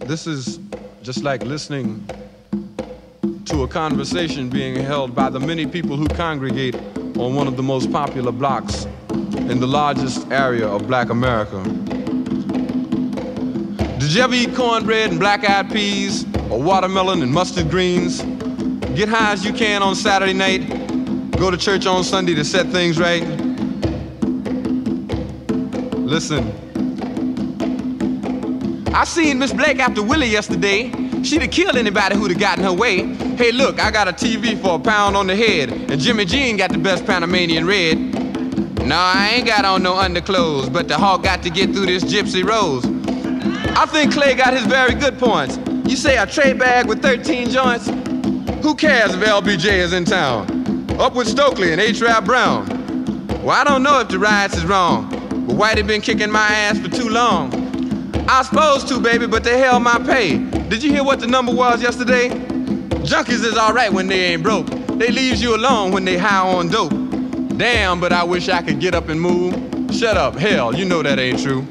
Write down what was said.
This is just like listening to a conversation being held by the many people who congregate on one of the most popular blocks in the largest area of black America. Did you ever eat cornbread and black eyed peas or watermelon and mustard greens? Get high as you can on Saturday night, go to church on Sunday to set things right? Listen. I seen Miss Blake after Willie yesterday. She'd have killed anybody who'd have gotten her way. Hey, look, I got a TV for a pound on the head, and Jimmy Jean got the best Panamanian red. No, I ain't got on no underclothes, but the hawk got to get through this gypsy rose. I think Clay got his very good points. You say a tray bag with 13 joints? Who cares if LBJ is in town? Up with Stokely and H. Rap Brown. Well, I don't know if the riots is wrong, but Whitey been kicking my ass for too long. I supposed to, baby, but they held my pay. Did you hear what the number was yesterday? Junkies is alright when they ain't broke. They leaves you alone when they high on dope. Damn, but I wish I could get up and move. Shut up, hell, you know that ain't true.